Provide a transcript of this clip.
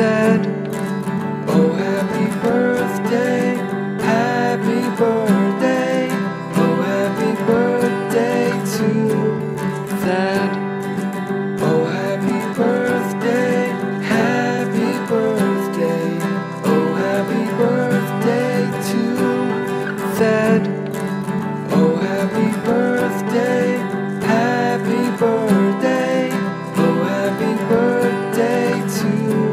said, Oh, happy birthday, happy birthday, oh, happy birthday to Thad. Oh, happy birthday, happy birthday, oh, happy birthday to Thad. Oh, happy birthday, happy birthday, oh, happy birthday to